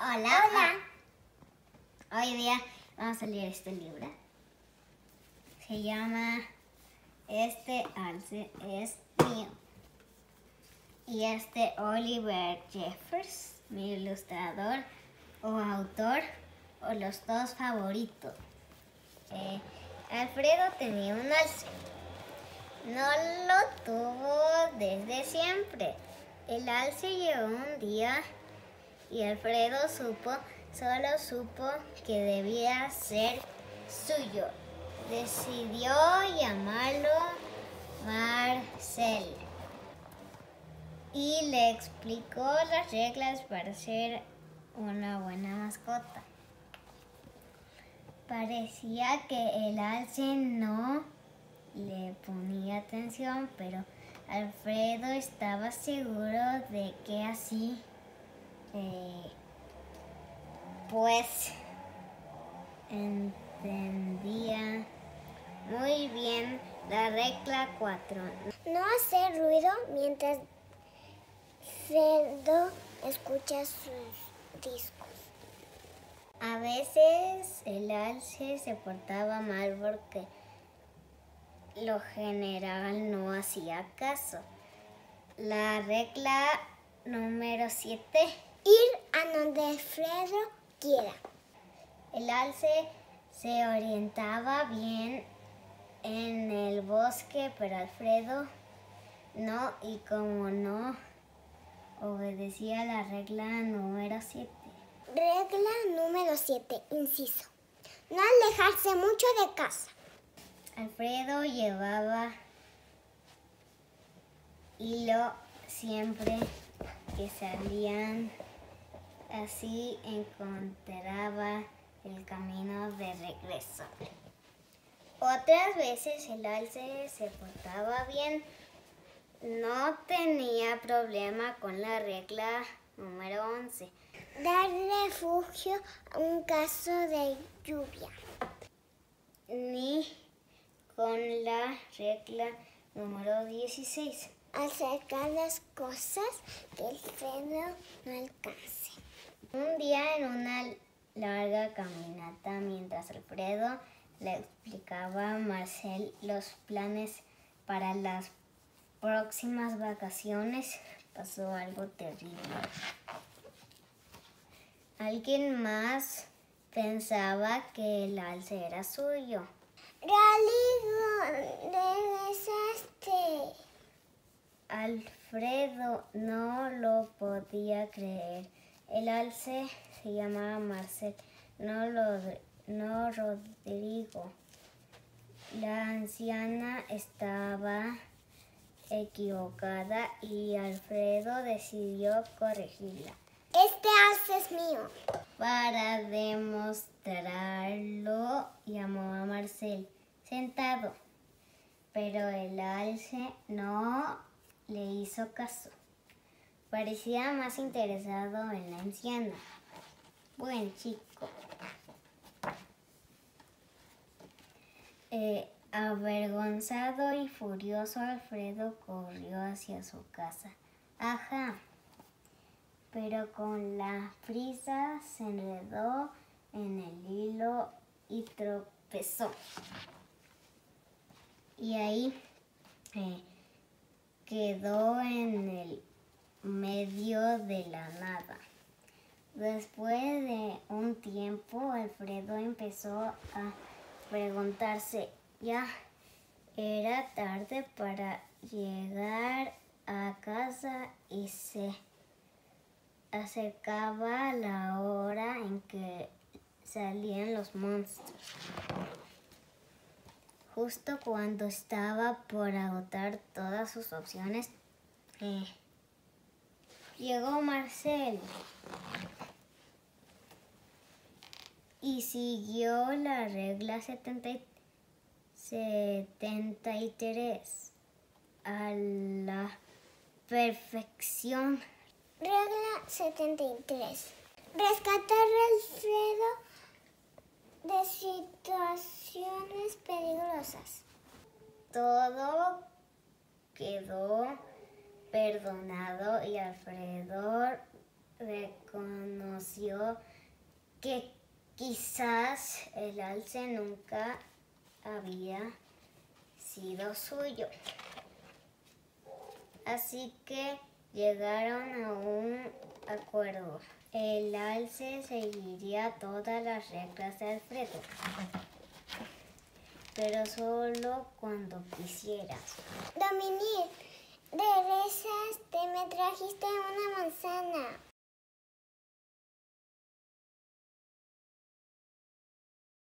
Hola. Hola. Hoy día vamos a leer este libro. Se llama Este alce es mío. Y este Oliver Jeffers, mi ilustrador o autor, o los dos favoritos. Eh, Alfredo tenía un alce. No lo tuvo desde siempre. El alce llegó un día y Alfredo supo, solo supo que debía ser suyo. Decidió llamarlo Marcel y le explicó las reglas para ser una buena mascota. Parecía que el alce no le ponía atención, pero Alfredo estaba seguro de que así, eh, pues, entendía muy bien la regla 4. No hacer ruido mientras Fredo escucha sus discos. A veces el alce se portaba mal porque lo general no hacía caso. La regla número 7. Ir a donde Fredo quiera. El alce se orientaba bien en el bosque, pero Alfredo no, y como no obedecía la regla número 7. Regla número 7, inciso. No alejarse mucho de casa. Alfredo llevaba hilo siempre que salían, así encontraba el camino de regreso. Otras veces el alce se portaba bien, no tenía problema con la regla número 11. Dar refugio a un caso de lluvia. Ni con la regla número 16. Acercar las cosas que el Fredo no alcance. Un día en una larga caminata mientras Alfredo le explicaba a Marcel los planes para las próximas vacaciones, pasó algo terrible. Alguien más pensaba que el alce era suyo. Realigo, regresaste. Alfredo no lo podía creer. El alce se llamaba Marcel, no, lo, no Rodrigo. La anciana estaba equivocada y Alfredo decidió corregirla. Este alce es mío. Para demostrarlo, llamó a Marcel sentado, pero el alce no le hizo caso. Parecía más interesado en la anciana. Buen chico. Eh, avergonzado y furioso, Alfredo corrió hacia su casa. Ajá. Pero con la prisa se enredó en el hilo y tropezó. Y ahí eh, quedó en el medio de la nada. Después de un tiempo, Alfredo empezó a preguntarse, ya era tarde para llegar a casa y se acercaba la hora en que salían los monstruos. Justo cuando estaba por agotar todas sus opciones, eh, llegó Marcel y siguió la regla 70 y 73 a la perfección. Regla 73. Rescatar a Alfredo de situaciones peligrosas. Todo quedó perdonado y Alfredo reconoció que quizás el alce nunca había sido suyo. Así que llegaron a un acuerdo. El alce seguiría todas las reglas de Alfredo, pero solo cuando quisiera. Domingo de rezas, te me trajiste una manzana.